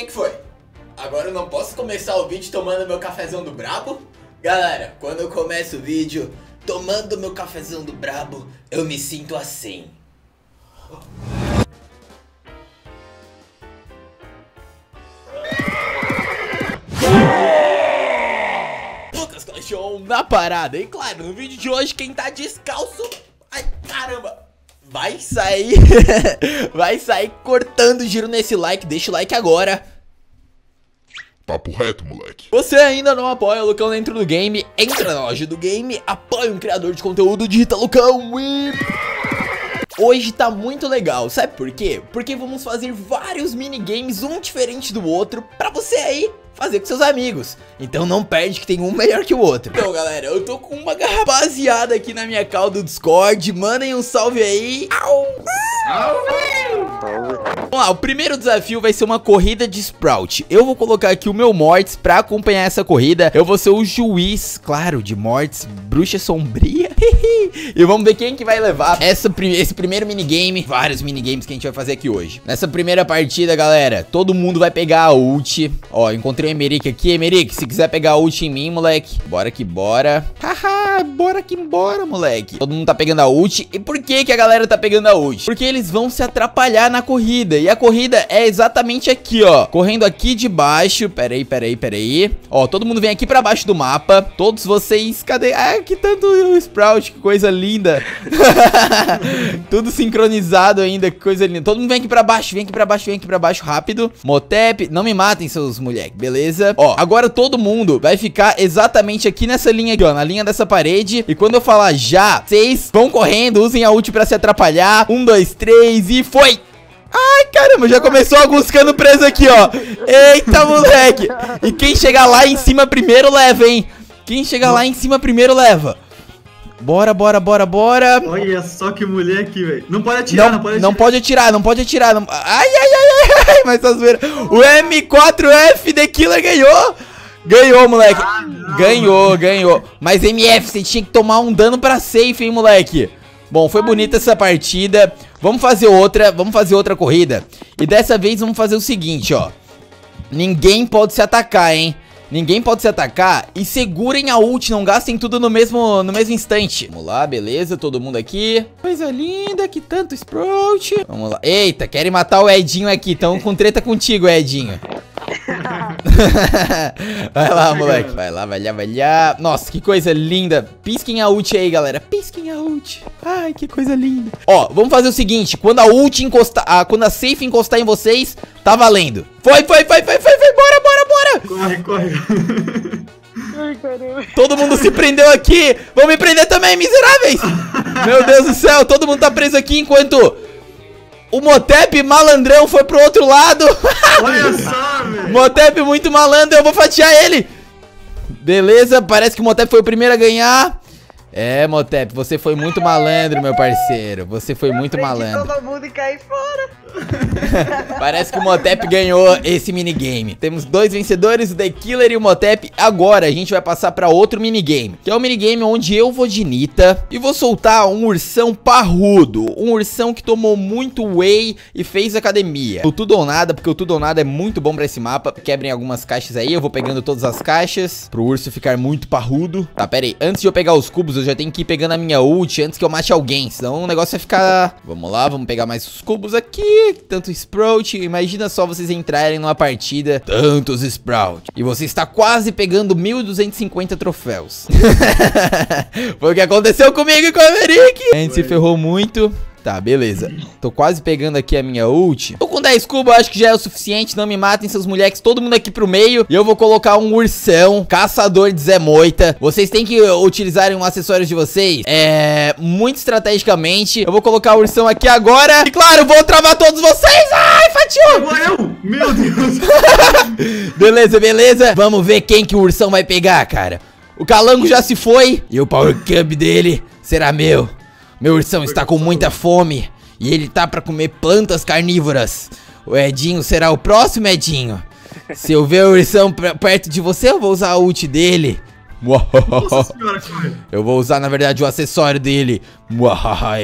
que, que foi? Agora eu não posso começar o vídeo tomando meu cafezão do brabo? Galera, quando eu começo o vídeo tomando meu cafezão do brabo, eu me sinto assim. Lucas Colchão na parada. E claro, no vídeo de hoje, quem tá descalço. Ai, caramba! Vai sair. vai sair cortando giro nesse like. Deixa o like agora. Papo reto, moleque. Você ainda não apoia o Lucão dentro do game? Entra na loja do game, apoia um criador de conteúdo, digita Lucão e... Hoje tá muito legal, sabe por quê? Porque vamos fazer vários minigames, um diferente do outro, pra você aí fazer com seus amigos. Então não perde que tem um melhor que o outro. Então, galera, eu tô com uma rapaziada aqui na minha call do Discord. Mandem um salve aí. Vamos lá, o primeiro desafio vai ser uma corrida de Sprout. Eu vou colocar aqui o meu Mortis pra acompanhar essa corrida. Eu vou ser o juiz, claro, de Mortis, bruxa sombria. e vamos ver quem que vai levar essa, esse primeiro minigame. Vários minigames que a gente vai fazer aqui hoje. Nessa primeira partida, galera, todo mundo vai pegar a ult. Ó, encontrei Emerick aqui. Emerick, se quiser pegar ult em mim, moleque, bora que bora. Haha, bora que bora, moleque. Todo mundo tá pegando a ult. E por que que a galera tá pegando a ult? Porque eles vão se atrapalhar na corrida. E a corrida é exatamente aqui, ó. Correndo aqui de baixo. Pera aí, pera aí, pera aí. Ó, todo mundo vem aqui pra baixo do mapa. Todos vocês... Cadê? Ah, que tanto o Sprout. Que coisa linda. Tudo sincronizado ainda. Que coisa linda. Todo mundo vem aqui pra baixo. Vem aqui pra baixo, vem aqui pra baixo. Rápido. Motep. Não me matem, seus moleques. Beleza? Ó, agora todo mundo vai ficar exatamente aqui nessa linha aqui, ó. Na linha dessa parede. E quando eu falar já, vocês vão correndo. Usem a ult pra se atrapalhar. Um, dois, três e foi! Ai, caramba, já começou alguns ficando presos aqui, ó. Eita, moleque. E quem chegar lá em cima primeiro leva, hein? Quem chegar lá em cima primeiro leva. Bora, bora, bora, bora. Olha só que mulher aqui, velho. Não pode atirar, não, não, pode atirar. Não pode atirar, não pode atirar. Não... Ai, ai, ai, ai, ai, mas tá zoeira. O M4F The Killer ganhou. Ganhou, moleque. Ah, não, ganhou, ganhou. Mas MF, você tinha que tomar um dano pra safe, hein, moleque. Bom, foi bonita essa partida. Vamos fazer outra, vamos fazer outra corrida. E dessa vez vamos fazer o seguinte, ó. Ninguém pode se atacar, hein? Ninguém pode se atacar e segurem a ult, não gastem tudo no mesmo, no mesmo instante. Vamos lá, beleza, todo mundo aqui. Coisa linda, que tanto Sprout. Vamos lá. Eita, querem matar o Edinho aqui, tão com treta contigo, Edinho. vai lá, moleque. Vai lá, vai lá, vai lá. Nossa, que coisa linda. Pisquem a ult aí, galera. Pisquem a ult. Ai, que coisa linda. Ó, vamos fazer o seguinte. Quando a ult encostar... Ah, quando a safe encostar em vocês, tá valendo. Foi, foi, foi, foi, foi, foi. Bora, bora, bora. Corre, corre. Ai, caramba. Todo mundo se prendeu aqui. Vão me prender também, miseráveis. Meu Deus do céu. Todo mundo tá preso aqui enquanto... O Motep malandrão foi pro outro lado. Olha só, velho. Motep muito malandro, eu vou fatiar ele. Beleza, parece que o Motep foi o primeiro a ganhar. É, Motep, você foi muito malandro, meu parceiro. Você foi muito malandro. todo mundo e caí fora. Parece que o Motep ganhou esse minigame. Temos dois vencedores, o The Killer e o Motep. Agora a gente vai passar pra outro minigame, que é o minigame onde eu vou de Nita e vou soltar um ursão parrudo. Um ursão que tomou muito whey e fez academia. O tudo ou nada, porque o tudo ou nada é muito bom pra esse mapa. Quebrem algumas caixas aí, eu vou pegando todas as caixas pro urso ficar muito parrudo. Tá, pera aí. Antes de eu pegar os cubos, eu já tenho que ir pegando a minha ult antes que eu mate alguém. Senão o negócio vai ficar... Vamos lá, vamos pegar mais os cubos aqui. Tanto Sprout. Imagina só vocês entrarem numa partida. Tantos Sprout. E você está quase pegando 1.250 troféus. Foi o que aconteceu comigo e com o Emerick. A gente se ferrou muito. Tá, beleza. Tô quase pegando aqui a minha ult. Tô com 10 cubos, acho que já é o suficiente. Não me matem, seus moleques. Todo mundo aqui pro meio. E eu vou colocar um ursão, caçador de Zé Moita. Vocês têm que utilizarem um acessório de vocês. É... Muito estrategicamente. Eu vou colocar o ursão aqui agora. E claro, vou travar todos vocês. Ai, fatiou. Pegou eu? Meu Deus. beleza, beleza. Vamos ver quem que o ursão vai pegar, cara. O calango já se foi. E o power cub dele será meu. Meu ursão está com muita fome e ele tá pra comer plantas carnívoras. O Edinho será o próximo Edinho. Se eu ver o ursão perto de você, eu vou usar a ult dele. Nossa senhora. Eu vou usar, na verdade, o acessório dele.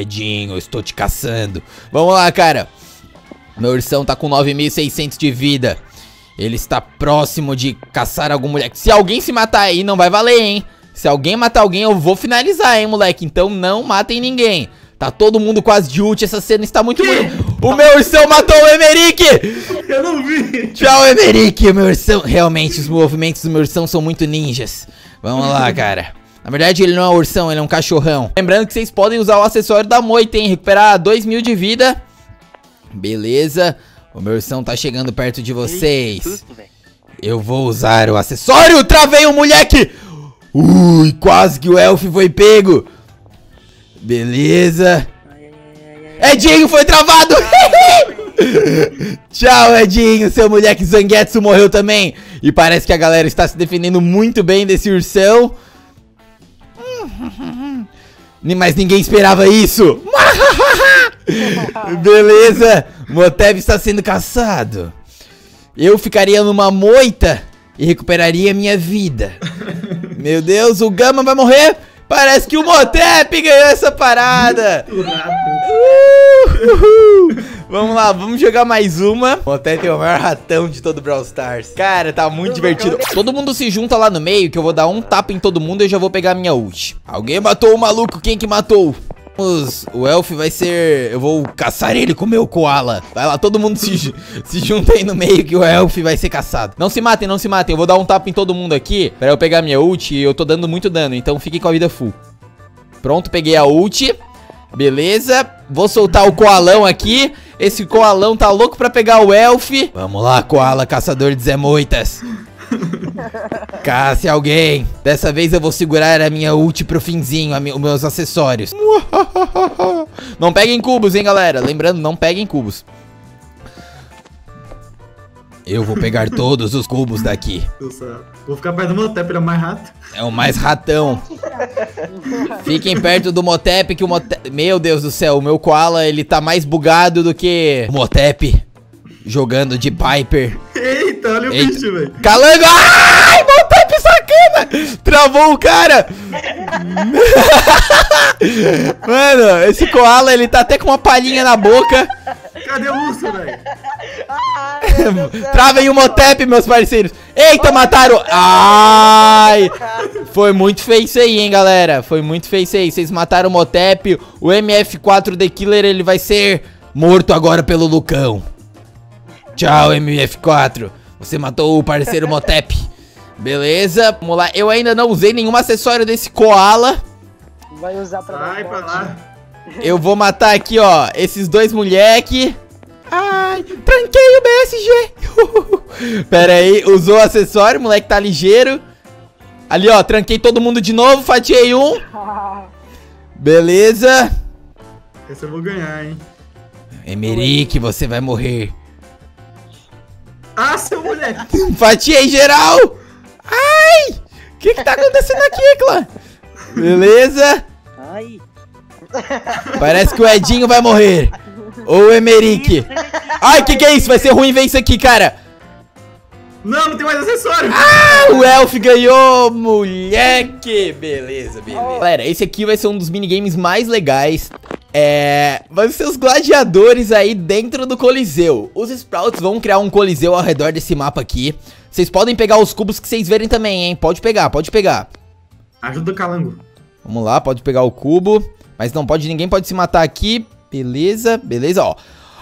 Edinho, eu estou te caçando. Vamos lá, cara. Meu ursão tá com 9.600 de vida. Ele está próximo de caçar algum moleque. Se alguém se matar aí, não vai valer, hein? Se alguém matar alguém, eu vou finalizar, hein, moleque? Então não matem ninguém. Tá todo mundo quase de ult, essa cena está muito bonita. O meu ursão matou o Emerick! Eu não vi. Tchau, Emerick, o meu ursão. Realmente, os movimentos do meu ursão são muito ninjas. Vamos lá, cara. Na verdade, ele não é um ursão, ele é um cachorrão. Lembrando que vocês podem usar o acessório da moita, hein? Recuperar 2 mil de vida. Beleza. O meu ursão tá chegando perto de vocês. Eu vou usar o acessório. Travei o moleque. Ui, quase que o elf foi pego. Beleza. Edinho foi travado. Tchau, Edinho. Seu moleque Zangetsu morreu também. E parece que a galera está se defendendo muito bem desse ursão. Mas ninguém esperava isso. Beleza. Motev está sendo caçado. Eu ficaria numa moita e recuperaria minha vida. Meu Deus, o Gama vai morrer. Parece que o Motep ganhou essa parada. O rato. Uhul. Vamos lá, vamos jogar mais uma. O Motep é o maior ratão de todo Brawl Stars. Cara, tá muito divertido. Todo mundo se junta lá no meio que eu vou dar um tapa em todo mundo e eu já vou pegar a minha ult. Alguém matou o maluco, quem que matou? O Elf vai ser... Eu vou caçar ele com o meu koala. Vai lá, todo mundo se, se junta aí no meio que o Elf vai ser caçado. Não se matem, não se matem. Eu vou dar um tapa em todo mundo aqui pra eu pegar minha ult eu tô dando muito dano. Então fiquem com a vida full. Pronto, peguei a ult. Beleza. Vou soltar o koalão aqui. Esse koalão tá louco pra pegar o Elf. Vamos lá, koala, caçador de Zé Moitas. Casse alguém. Dessa vez eu vou segurar a minha ult pro finzinho, a os meus acessórios. Não peguem cubos, hein, galera. Lembrando, não peguem cubos. Eu vou pegar todos os cubos daqui. Vou ficar perto do meu tempo, ele é mais rato. É o mais ratão. Fiquem perto do Motep que o Motep... Meu Deus do céu, o meu Koala, ele tá mais bugado do que o Motep jogando de Piper. Eita, olha o Eita. bicho, velho. Calango! Ai, Motep sacana! Travou o cara! Mano, esse Koala, ele tá até com uma palhinha na boca. Cadê o urso, velho? Travem o Motep, meus parceiros. Eita, mataram. Ai. Foi muito feio isso aí, hein, galera. Foi muito feio isso aí. Vocês mataram o Motep. O MF4 The Killer, ele vai ser morto agora pelo Lucão. Tchau, MF4. Você matou o parceiro Motep. Beleza, vamos lá. Eu ainda não usei nenhum acessório desse Koala. Vai usar pra Sai dar pra lá. Eu vou matar aqui, ó, esses dois moleque. Ai, tranquei o BSG. Pera aí, usou o acessório, o moleque tá ligeiro. Ali, ó, tranquei todo mundo de novo, fatiei um. Beleza. Esse eu vou ganhar, hein? Emerick, você vai morrer. Ah, seu moleque! Fatiei geral. Ai, o que que tá acontecendo aqui, clã? Beleza. Ai, Parece que o Edinho vai morrer. Ou o Emerick. Ai, que que é isso? Vai ser ruim ver isso aqui, cara. Não, não tem mais acessório! Ah, o Elf ganhou, moleque! Beleza, beleza. Galera, esse aqui vai ser um dos minigames mais legais. É. Vai ser os gladiadores aí dentro do Coliseu. Os Sprouts vão criar um Coliseu ao redor desse mapa aqui. Vocês podem pegar os cubos que vocês verem também, hein? Pode pegar, pode pegar. Ajuda o calango. Vamos lá, pode pegar o cubo. Mas não pode, ninguém pode se matar aqui. Beleza, beleza, ó.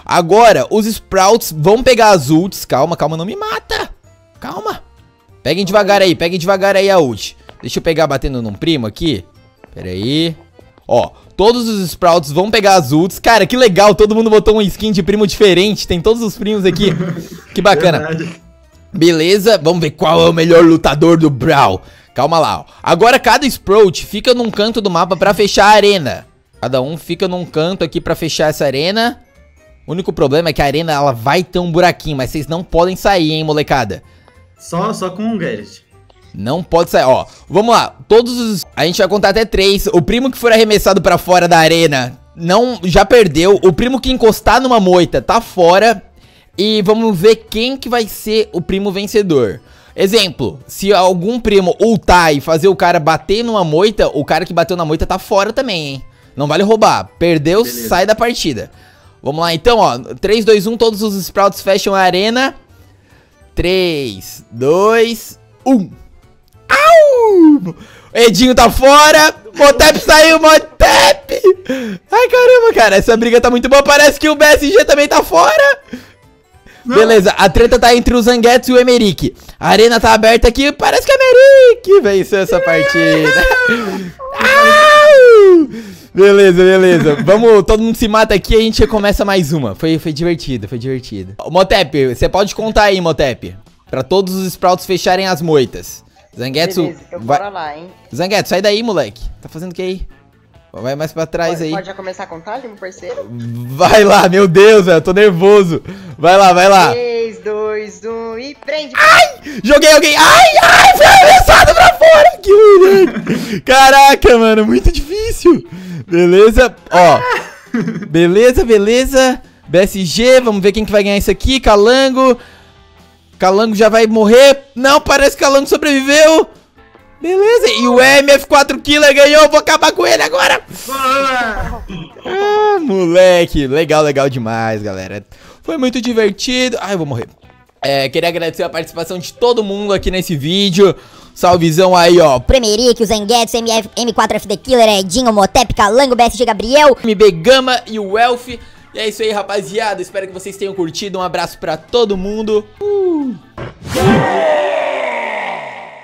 Agora, os Sprouts vão pegar as ults. Calma, calma, não me mata. Calma. Peguem devagar aí, peguem devagar aí a ult. Deixa eu pegar batendo num primo aqui. Pera aí. Ó, todos os Sprouts vão pegar as ults. Cara, que legal, todo mundo botou um skin de primo diferente. Tem todos os primos aqui. Que bacana. Verdade. Beleza, vamos ver qual é o melhor lutador do Brawl. Calma lá, ó. Agora cada Sprout fica num canto do mapa pra fechar a arena. Cada um fica num canto aqui pra fechar essa arena. O único problema é que a arena ela vai ter um buraquinho, mas vocês não podem sair, hein, molecada. Só, só com um gadget. Não pode sair, ó. Vamos lá, todos os... A gente vai contar até três. O primo que for arremessado pra fora da arena não já perdeu. O primo que encostar numa moita tá fora. E vamos ver quem que vai ser o primo vencedor. Exemplo, se algum primo ultar e fazer o cara bater numa moita, o cara que bateu na moita tá fora também, hein? Não vale roubar. Perdeu, Beleza. sai da partida. Vamos lá então, ó. 3, 2, 1, todos os Sprouts fecham a arena. 3, 2, 1. Au! Edinho tá fora. Motep saiu, Motep. Ai, caramba, cara. Essa briga tá muito boa. Parece que o BSG também tá fora. Beleza, a treta tá entre o Zanguetes e o Emerick. A arena tá aberta aqui. Parece que o Emerick venceu essa partida. Beleza, beleza. Vamos, todo mundo se mata aqui e a gente começa mais uma. Foi, foi divertido, foi divertido. Motep, você pode contar aí, Motep. Pra todos os Sprouts fecharem as moitas. Zangetsu, Beleza, então vai... bora lá, hein? Zangetsu, sai daí, moleque. Tá fazendo o que aí? Vai mais pra trás Pode, aí. pode já começar a contar, meu parceiro? Vai lá, meu Deus, velho. Tô nervoso. Vai lá, vai lá. 3, 2, 1 e prende! Joguei alguém. Ai, ai, foi arremessado pra fora. Que moleque. Caraca, mano, muito difícil. Beleza, ó. Beleza, beleza. BSG, vamos ver quem que vai ganhar isso aqui. Calango. Calango já vai morrer. Não, parece que Calango sobreviveu. Beleza, e o MF4 Killer ganhou. Vou acabar com ele agora. Ah, moleque. Legal, legal demais, galera. Foi muito divertido. Ai, eu vou morrer. É, queria agradecer a participação de todo mundo aqui nesse vídeo. Salvezão aí, ó. Premeric, o MF, M4FD Killer, Edinho, Motep, Calango, BSG Gabriel. MB Gama e o Elf. E é isso aí, rapaziada. Espero que vocês tenham curtido. Um abraço pra todo mundo. Uh.